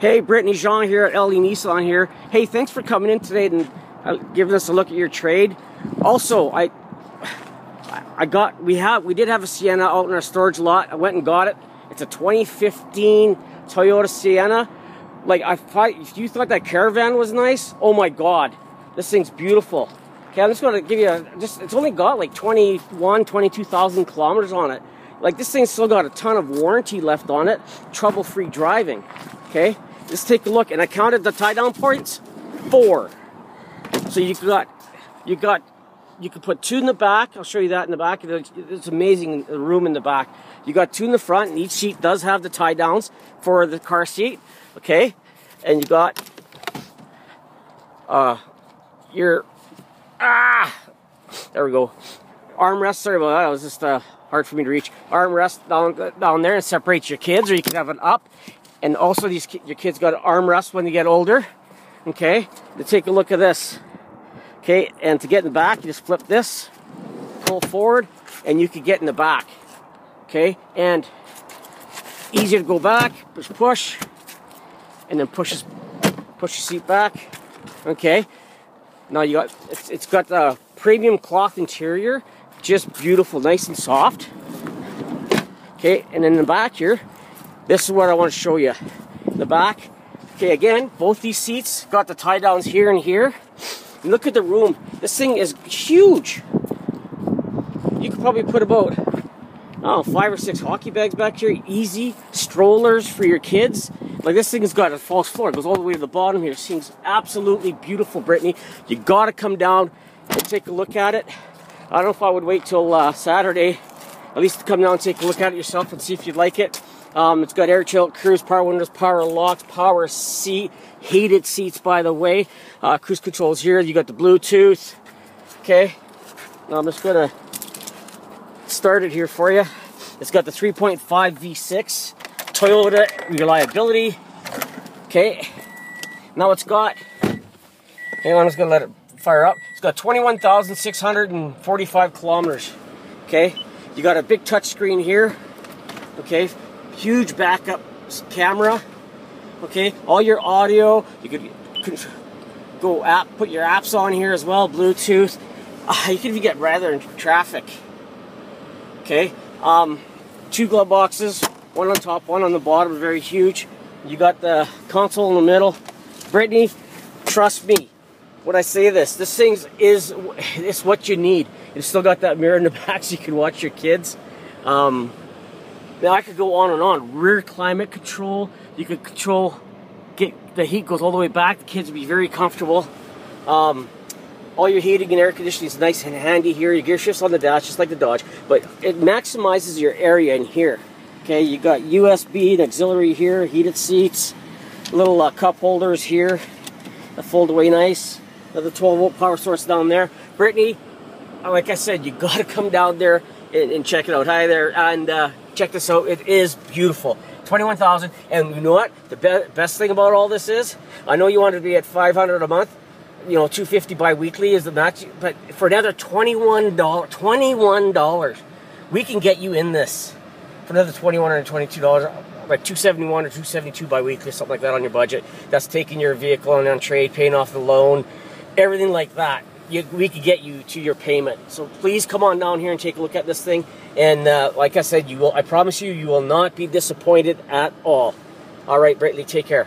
Hey, Brittany Jean here at L.A. Nissan here. Hey, thanks for coming in today and uh, giving us a look at your trade. Also, I I got we have we did have a Sienna out in our storage lot. I went and got it. It's a 2015 Toyota Sienna. Like I thought, if you thought that Caravan was nice, oh my God, this thing's beautiful. Okay, I'm just to give you a, just, it's only got like 21, 22,000 kilometers on it. Like this thing's still got a ton of warranty left on it, trouble-free driving. Okay, let's take a look. And I counted the tie-down points, four. So you got, you got, you could put two in the back. I'll show you that in the back. It's amazing the room in the back. You got two in the front, and each seat does have the tie downs for the car seat. Okay, and you got uh, your ah, there we go. Armrest. Sorry about that. It was just uh, hard for me to reach. Armrest down down there and separates your kids, or you can have it up. And also, these your kids got an armrest when they get older. Okay, to take a look at this. Okay, and to get in the back, you just flip this, pull forward, and you can get in the back. Okay, and easier to go back, push push, and then push push your seat back. Okay, now you got it's, it's got the premium cloth interior, just beautiful, nice and soft. Okay, and in the back here, this is what I want to show you. The back. Okay, again, both these seats got the tie downs here and here. Look at the room. This thing is huge. You could probably put about, oh, five or six hockey bags back here. Easy. Strollers for your kids. Like this thing has got a false floor. It goes all the way to the bottom here. Seems absolutely beautiful, Brittany. You gotta come down and take a look at it. I don't know if I would wait till uh, Saturday. At least come down and take a look at it yourself and see if you'd like it. Um, it's got air chill, cruise, power windows, power locks, power seat, heated seats, by the way. Uh, cruise controls here. You got the Bluetooth. Okay. Now I'm just gonna start it here for you. It's got the 3.5 V6 Toyota reliability. Okay. Now it's got. Hang on, I'm just gonna let it fire up. It's got 21,645 kilometers. Okay. You got a big touch screen here. Okay huge backup camera. Okay, all your audio. You could, could go app, put your apps on here as well. Bluetooth. Uh, you even get rather in traffic. Okay, um, two glove boxes, one on top, one on the bottom, very huge. You got the console in the middle. Brittany, trust me when I say this. This thing is it's what you need. It's still got that mirror in the back so you can watch your kids. Um, now I could go on and on. Rear climate control. You could control, get the heat goes all the way back. The kids would be very comfortable. Um, all your heating and air conditioning is nice and handy here. Your gear shifts on the dash, just like the Dodge, but it maximizes your area in here. Okay, you got USB and auxiliary here, heated seats, little uh, cup holders here that fold away nice. Another 12 volt power source down there. Brittany, like I said, you got to come down there and, and, check it out. Hi there, and uh, check this out. It is beautiful. 21,000. And you know what? The be best thing about all this is, I know you want to be at 500 a month. You know, 250 bi-weekly is the max. But for another $21, $21, we can get you in this. For another $2,122, like 271 or 272 bi-weekly, something like that on your budget. That's taking your vehicle on, on trade, paying off the loan, everything like that you, we could get you to your payment. So please come on down here and take a look at this thing. And uh, like I said, you will. I promise you, you will not be disappointed at all. All right, Brittany, take care.